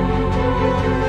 Música